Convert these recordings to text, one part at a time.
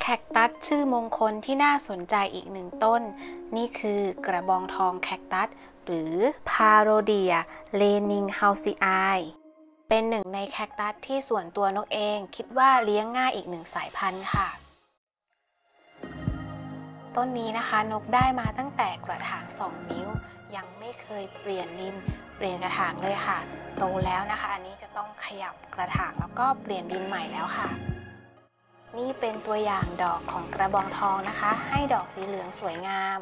แคคตัสชื่อมงคลที่น่าสนใจอีกหนึ่งต้น นี่คือกระบองทองแคคตัส หรือพาโรเดียเลนิงเฮาซิไอเป็นหนึ่งในแคคตัสที่ส่วนตัวนกเองคิดว่าเลี้ยงง่ายอีกหนึ่งสายพันธุ์ค่ะ ต้นนี้นะคะนกได้มาตั้งแต่กระถาง 2 นิ้ว ยังไม่เคยเปลี่ยนดิน เปลี่ยนกระถางเลยค่ะ โตแล้วนะคะ อันนี้จะต้องขยับกระถางแล้วก็เปลี่ยนดินใหม่แล้วค่ะ นี่เป็นตัวอย่างดอกของกระบองทองนะคะ ให้ดอกสีเหลืองสวยงาม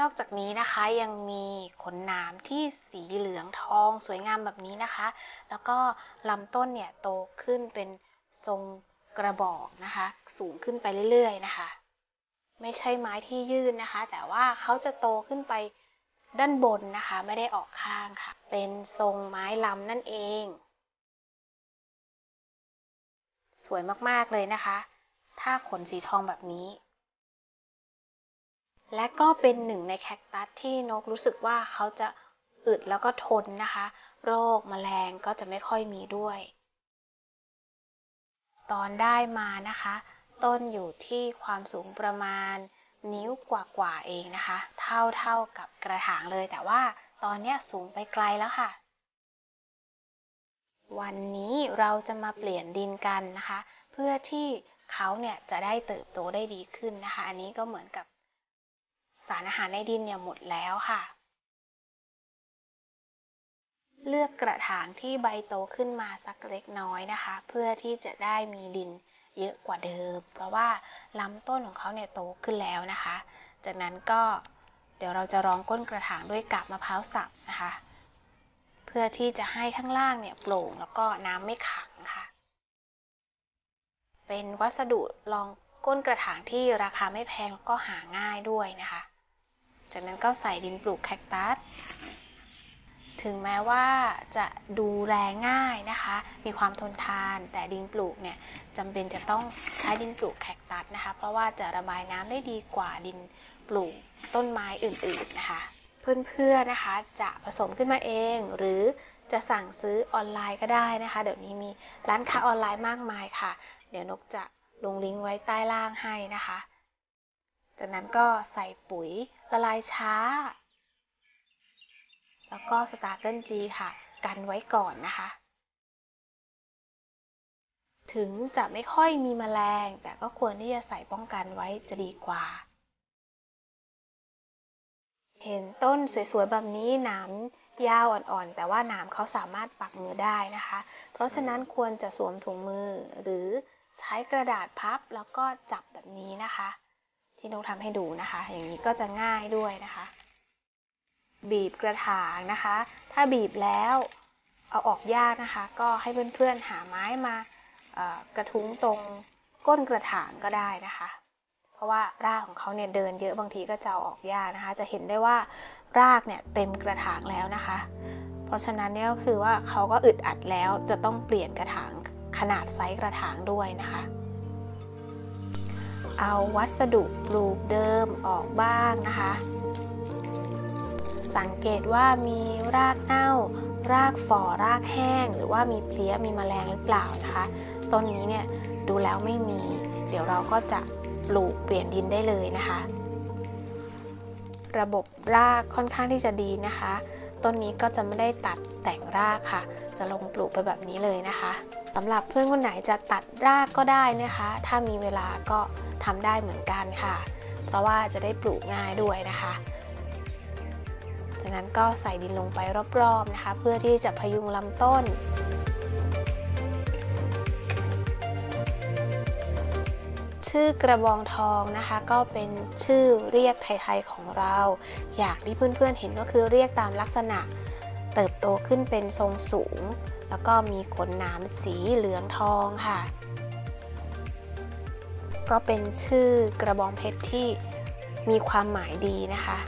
นอกจากนี้นะคะยังมีขนหนามที่สีเหลืองทองสวยงามแบบนี้นะคะ แล้วก็ลำต้นเนี่ยโตขึ้นเป็นทรงกระบอกนะคะ สูงขึ้นไปเรื่อยๆนะคะ ไม่ใช่ไม้ที่ยื่นนะคะ แต่ว่าเขาจะโตขึ้นไปด้านบนนะคะ ไม่ได้ออกข้างค่ะ เป็นทรงไม้ลำนั่นเอง วยมากๆเลยนะคะ ถ้าขนสีทองแบบนี้ และก็เป็นหนึ่งในแคคตัสที่นกรู้สึกว่าเขาจะอึดแล้วก็ทนนะคะ โรคแมลงก็จะไม่ค่อยมีด้วย ตอนได้มานะคะ ต้นอยู่ที่ความสูงประมาณนิ้วกว่าๆเองนะคะ เท่าเท่ากับกระถางเลยแต่ว่าตอนนี้สูงไปไกลแล้วค่ะ วันนี้เราจะมาเปลี่ยนดินกันนะคะ เพื่อที่เขาเนี่ยจะได้เติบโตได้ดีขึ้นนะคะ อันนี้ก็เหมือนกับสารอาหารในดินเนี่ยหมดแล้วค่ะ เลือกกระถางที่ใบโตขึ้นมาสักเล็กน้อยนะคะ เพื่อที่จะได้มีดินเยอะกว่าเดิม เพราะว่าลำต้นของเขาเนี่ยโตขึ้นแล้วนะคะ จากนั้นก็เดี๋ยวเราจะรองก้นกระถางด้วยกาบมะพร้าวสับนะคะ เพื่อที่จะให้ข้างล่างเนี่ยโปร่งแล้วก็น้ำไม่ขังค่ะ เป็นวัสดุรองก้นกระถางที่ราคาไม่แพงแล้วก็หาง่ายด้วยนะคะ จากนั้นก็ใส่ดินปลูกแคคตัส ถึงแม้ว่าจะดูแลง่ายนะคะ มีความทนทาน แต่ดินปลูกเนี่ยจำเป็นจะต้องใช้ดินปลูกแคคตัสนะคะ เพราะว่าจะระบายน้ำได้ดีกว่าดินปลูกต้นไม้อื่นๆนะคะ เพื่อนๆนะคะ จะผสมขึ้นมาเอง หรือจะสั่งซื้อออนไลน์ก็ได้นะคะ เดี๋ยวนี้มีร้านค้าออนไลน์มากมายค่ะ เดี๋ยวนกจะลงลิงก์ไว้ด้านล่างให้นะคะ จากนั้นก็ใส่ปุ๋ยละลายช้า แล้วก็ Starkle G ค่ะ กันไว้ก่อนนะคะ ถึงจะไม่ค่อยมีแมลง แต่ก็ควรที่จะใส่ป้องกันไว้จะดีกว่า เห็นต้นสวยๆแบบนี้หนามยาวอ่อนๆ แต่ว่าหนามเขาสามารถปักมือได้นะคะ เพราะฉะนั้นควรจะสวมถุงมือหรือใช้กระดาษพับแล้วก็จับแบบนี้นะคะ ที่นกทำให้ดูนะคะ อย่างนี้ก็จะง่ายด้วยนะคะ บีบกระถางนะคะ ถ้าบีบแล้วเอาออกยากนะคะ ก็ให้เพื่อนๆหาไม้มากระทุ้งตรงก้นกระถางก็ได้นะคะ ราะว่ารากของเขาเนี่ยเดินเยอะบางทีก็จะเอาออกยากนะคะ จะเห็นได้ว่ารากเนี่ยเต็มกระถางแล้วนะคะ เพราะฉะนั้นเนี่ยก็คือว่าเขาก็อึดอัดแล้วจะต้องเปลี่ยนกระถางขนาดไซส์กระถางด้วยนะคะ เอาวัสดุปลูกเดิมออกบ้างนะคะ สังเกตว่ามีรากเน่า รากฝ่อรากแห้ง หรือว่ามีเพลี้ยมีแมลงหรือเปล่านะคะ ต้นนี้เนี่ยดูแล้วไม่มี เดี๋ยวเราก็จะ ปลูกเปลี่ยนดินได้เลยนะคะ ระบบรากค่อนข้างที่จะดีนะคะ ต้นนี้ก็จะไม่ได้ตัดแต่งรากค่ะ จะลงปลูกไปแบบนี้เลยนะคะสำหรับเพื่อนคนไหนจะตัดรากก็ได้นะคะ ถ้ามีเวลาก็ทำได้เหมือนกันค่ะ เพราะว่าจะได้ปลูกง่ายด้วยนะคะ จากนั้นก็ใส่ดินลงไปรอบๆนะคะ เพื่อที่จะพยุงลำต้น ชื่อกระบองทองนะคะ ก็เป็นชื่อเรียกไทยๆของเรา อยากที่เพื่อนๆเห็นก็คือเรียกตามลักษณะ เติบโตขึ้นเป็นทรงสูง แล้วก็มีขนหนามสีเหลืองทองค่ะ ก็เป็นชื่อกระบองเพชรที่มีความหมายดีนะคะ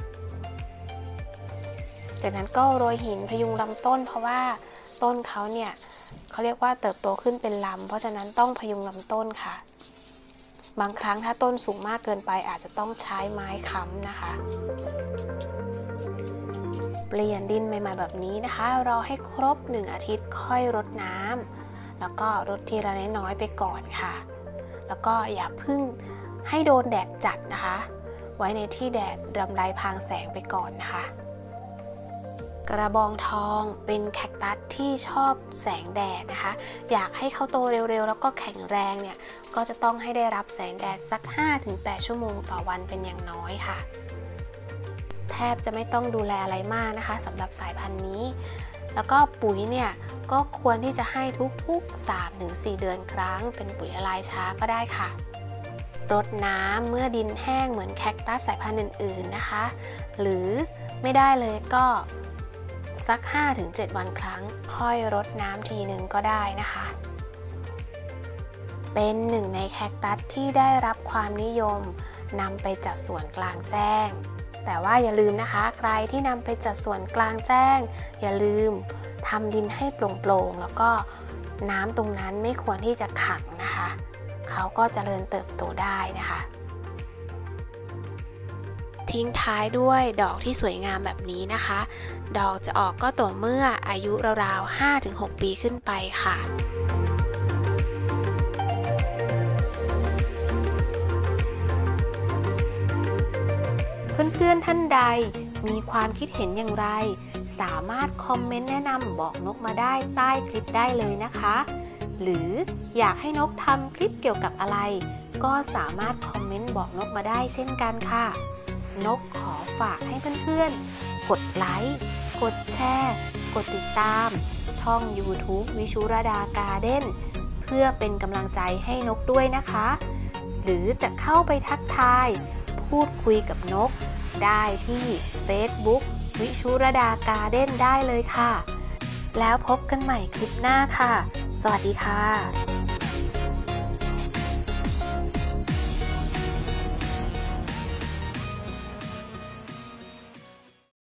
จากนั้นก็โรยหินพยุงลำต้น เพราะว่าต้นเขาเนี่ยเขาเรียกว่าเติบโตขึ้นเป็นลำเพราะฉะนั้นต้องพยุงลำต้นค่ะ บางครั้งถ้าต้นสูงมากเกินไปอาจจะต้องใช้ไม้ค้ำนะคะ เปลี่ยนดินใหม่ๆแบบนี้นะคะ รอให้ครบ 1 อาทิตย์ค่อยรดน้ำแล้วก็รดทีละน้อยๆไปก่อนค่ะ แล้วก็อย่าพึ่งให้โดนแดดจัดนะคะ ไว้ในที่แดดรำไรพางแสงไปก่อนนะคะ กระบองทองเป็นแคคตัสที่ชอบแสงแดดนะคะ อยากให้เขาโตเร็วๆ แล้วก็แข็งแรงเนี่ย ก็จะต้องให้ได้รับแสงแดดสัก 5-8 ชั่วโมงต่อวันเป็นอย่างน้อยค่ะ แทบจะไม่ต้องดูแลอะไรมากนะคะสำหรับสายพันธุ์นี้ แล้วก็ปุ๋ยเนี่ยก็ควรที่จะให้ทุกๆ 3-4 เดือนครั้ง เป็นปุ๋ยละลายช้าก็ได้ค่ะรดน้ำเมื่อดินแห้งเหมือนแคคตัสสายพันธุ์อื่นๆนะคะ หรือไม่ได้เลยก็ สัก 5-7 วันครั้ง ค่อยรดน้ำทีหนึ่งก็ได้นะคะ เป็นหนึ่งในแคคตัสที่ได้รับความนิยมนำไปจัดสวนกลางแจ้ง แต่ว่าอย่าลืมนะคะ ใครที่นำไปจัดสวนกลางแจ้ง อย่าลืมทำดินให้โปร่งๆ แล้วก็น้ำตรงนั้นไม่ควรที่จะขังนะคะ เขาก็เจริญเติบโตได้นะคะ ทิ้งท้ายด้วยดอกที่สวยงามแบบนี้นะคะ ดอกจะออกก็ต่อเมื่ออายุราวๆ 5-6 ปีขึ้นไปค่ะเพื่อนๆท่านใดมีความคิดเห็นอย่างไร สามารถคอมเมนต์แนะนำบอกนกมาได้ใต้คลิปได้เลยนะคะ หรืออยากให้นกทำคลิปเกี่ยวกับอะไร ก็สามารถคอมเมนต์บอกนกมาได้เช่นกันค่ะ นกขอฝากให้เพื่อนๆ กดไลค์ กดแชร์ กดติดตาม ช่อง YouTube วิชุรดาการ์เด้นเพื่อเป็นกำลังใจให้นกด้วยนะคะ หรือจะเข้าไปทักทาย พูดคุยกับนก ได้ที่ Facebook วิชุรดาการ์เด้นได้เลยค่ะ แล้วพบกันใหม่คลิปหน้าค่ะ สวัสดีค่ะ